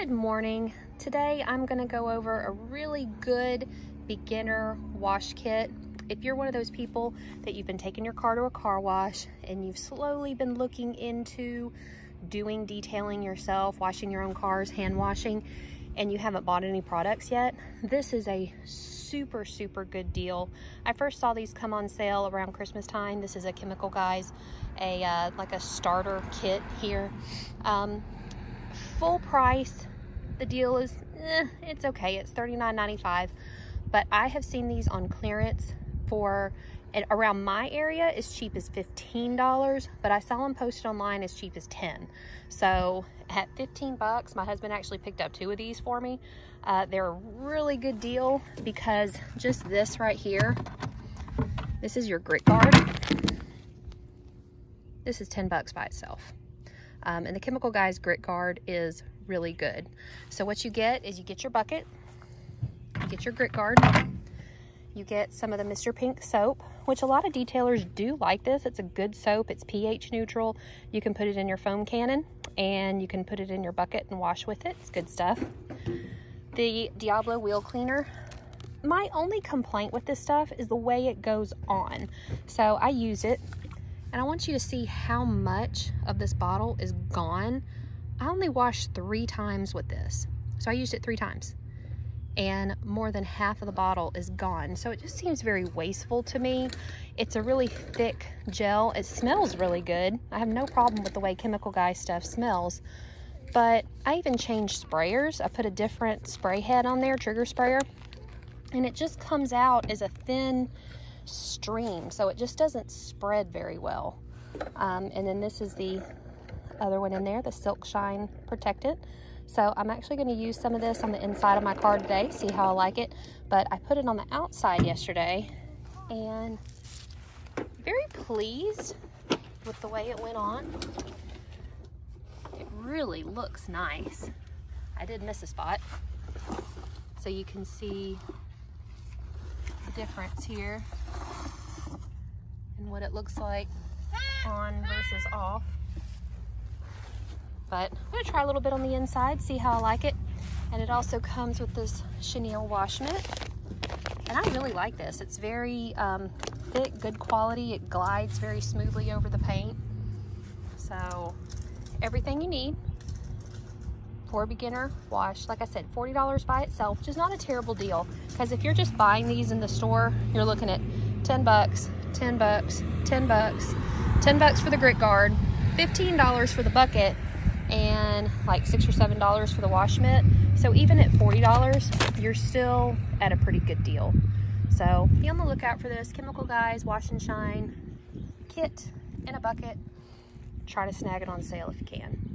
Good morning. Today I'm going to go over a really good beginner wash kit. If you're one of those people that you've been taking your car to a car wash and you've slowly been looking into doing detailing yourself, washing your own cars, hand washing, and you haven't bought any products yet, this is a super, super good deal. I first saw these come on sale around Christmas time. This is a Chemical Guys, a uh, like a starter kit here. Um, full price, the deal is, eh, it's okay. It's $39.95, but I have seen these on clearance for around my area as cheap as $15, but I saw them posted online as cheap as 10. So at 15 bucks, my husband actually picked up two of these for me. Uh, they're a really good deal because just this right here, this is your grit guard. This is 10 bucks by itself. Um, and the Chemical Guys Grit Guard is really good. So what you get is you get your bucket, you get your grit guard, you get some of the Mr. Pink soap, which a lot of detailers do like this. It's a good soap. It's pH neutral. You can put it in your foam cannon and you can put it in your bucket and wash with it. It's good stuff. The Diablo wheel cleaner. My only complaint with this stuff is the way it goes on. So I use it and I want you to see how much of this bottle is gone. I only washed three times with this. So I used it three times and more than half of the bottle is gone. So it just seems very wasteful to me. It's a really thick gel. It smells really good. I have no problem with the way Chemical Guy stuff smells. But I even changed sprayers. I put a different spray head on there, trigger sprayer. And it just comes out as a thin stream, so it just doesn't spread very well. Um, and then this is the other one in there, the Silk Shine Protectant. So I'm actually going to use some of this on the inside of my car today, see how I like it. But I put it on the outside yesterday and very pleased with the way it went on. It really looks nice. I did miss a spot. So you can see difference here and what it looks like on versus off. But I'm gonna try a little bit on the inside, see how I like it. And it also comes with this chenille wash mitt. And I really like this. It's very um, thick, good quality. It glides very smoothly over the paint. So everything you need for beginner wash. Like I said, $40 by itself, which is not a terrible deal. Because if you're just buying these in the store, you're looking at 10 bucks, 10 bucks, 10 bucks, 10 bucks for the grit guard, $15 for the bucket, and like six or seven dollars for the wash mitt. So even at $40, you're still at a pretty good deal. So be on the lookout for this. Chemical Guys Wash and Shine kit in a bucket. Try to snag it on sale if you can.